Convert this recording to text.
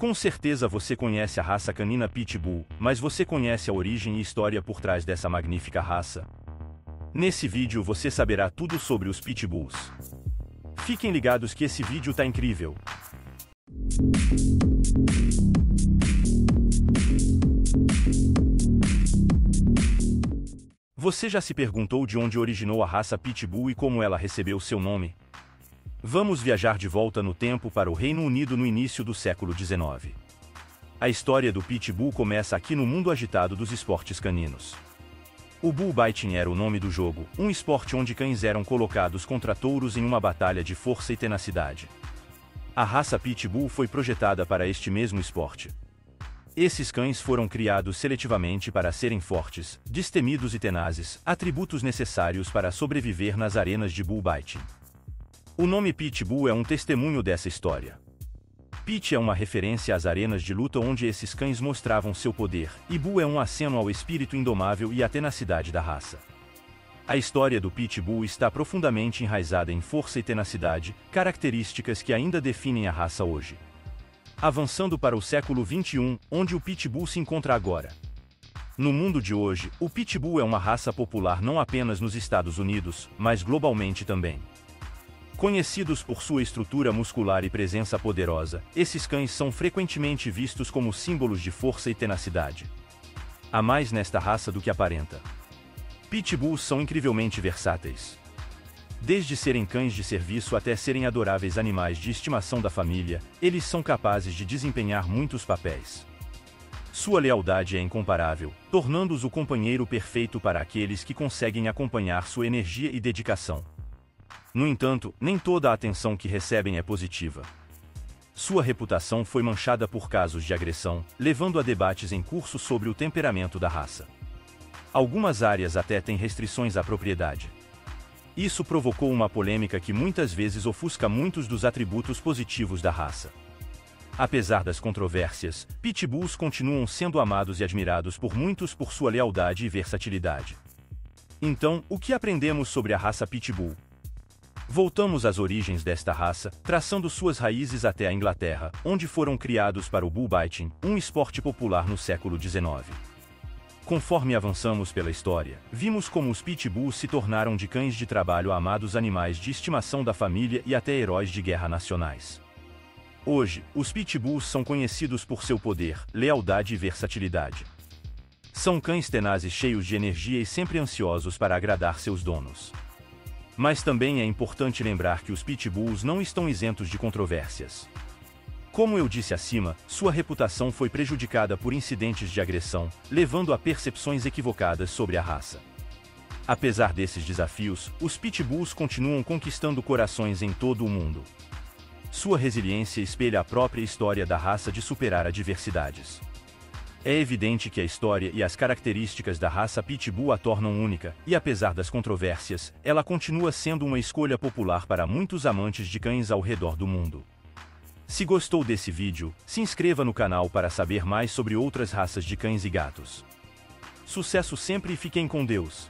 Com certeza você conhece a raça canina Pitbull, mas você conhece a origem e história por trás dessa magnífica raça? Nesse vídeo você saberá tudo sobre os Pitbulls. Fiquem ligados que esse vídeo tá incrível. Você já se perguntou de onde originou a raça Pitbull e como ela recebeu seu nome? Vamos viajar de volta no tempo para o Reino Unido no início do século XIX. A história do Pitbull começa aqui no mundo agitado dos esportes caninos. O bullbiting era o nome do jogo, um esporte onde cães eram colocados contra touros em uma batalha de força e tenacidade. A raça Pitbull foi projetada para este mesmo esporte. Esses cães foram criados seletivamente para serem fortes, destemidos e tenazes, atributos necessários para sobreviver nas arenas de bullbiting. O nome Pitbull é um testemunho dessa história. Pit é uma referência às arenas de luta onde esses cães mostravam seu poder, e Bull é um aceno ao espírito indomável e à tenacidade da raça. A história do Pitbull está profundamente enraizada em força e tenacidade, características que ainda definem a raça hoje. Avançando para o século XXI, onde o Pitbull se encontra agora. No mundo de hoje, o Pitbull é uma raça popular não apenas nos Estados Unidos, mas globalmente também. Conhecidos por sua estrutura muscular e presença poderosa, esses cães são frequentemente vistos como símbolos de força e tenacidade. Há mais nesta raça do que aparenta. Pitbulls são incrivelmente versáteis. Desde serem cães de serviço até serem adoráveis animais de estimação da família, eles são capazes de desempenhar muitos papéis. Sua lealdade é incomparável, tornando-os o companheiro perfeito para aqueles que conseguem acompanhar sua energia e dedicação. No entanto, nem toda a atenção que recebem é positiva. Sua reputação foi manchada por casos de agressão, levando a debates em curso sobre o temperamento da raça. Algumas áreas até têm restrições à propriedade. Isso provocou uma polêmica que muitas vezes ofusca muitos dos atributos positivos da raça. Apesar das controvérsias, pitbulls continuam sendo amados e admirados por muitos por sua lealdade e versatilidade. Então, o que aprendemos sobre a raça pitbull? Voltamos às origens desta raça, traçando suas raízes até a Inglaterra, onde foram criados para o bullbiting, um esporte popular no século XIX. Conforme avançamos pela história, vimos como os pitbulls se tornaram de cães de trabalho amados animais de estimação da família e até heróis de guerra nacionais. Hoje, os pitbulls são conhecidos por seu poder, lealdade e versatilidade. São cães tenazes cheios de energia e sempre ansiosos para agradar seus donos. Mas também é importante lembrar que os pitbulls não estão isentos de controvérsias. Como eu disse acima, sua reputação foi prejudicada por incidentes de agressão, levando a percepções equivocadas sobre a raça. Apesar desses desafios, os pitbulls continuam conquistando corações em todo o mundo. Sua resiliência espelha a própria história da raça de superar adversidades. É evidente que a história e as características da raça Pitbull a tornam única, e apesar das controvérsias, ela continua sendo uma escolha popular para muitos amantes de cães ao redor do mundo. Se gostou desse vídeo, se inscreva no canal para saber mais sobre outras raças de cães e gatos. Sucesso sempre e fiquem com Deus!